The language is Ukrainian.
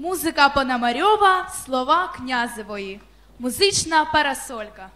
Музика Пономарьова, слова князевої. Музична парасолька.